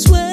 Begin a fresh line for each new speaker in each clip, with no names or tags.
swear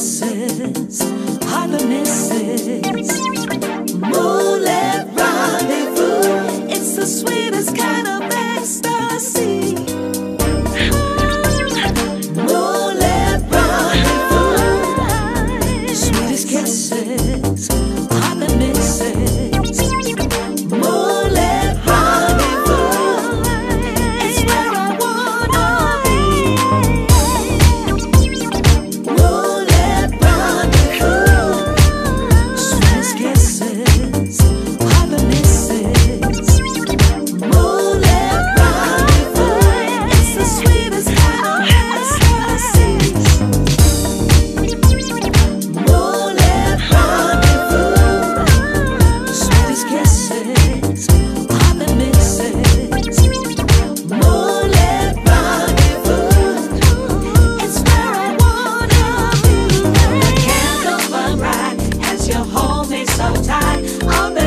Are a misses?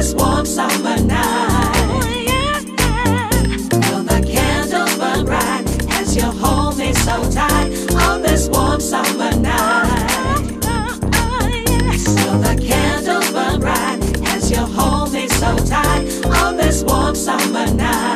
this warm summer night. Oh, the candles burn bright as you hold me so tight on this warm summer night? Oh, oh, the candles burn bright as you hold me so tight on this warm summer night?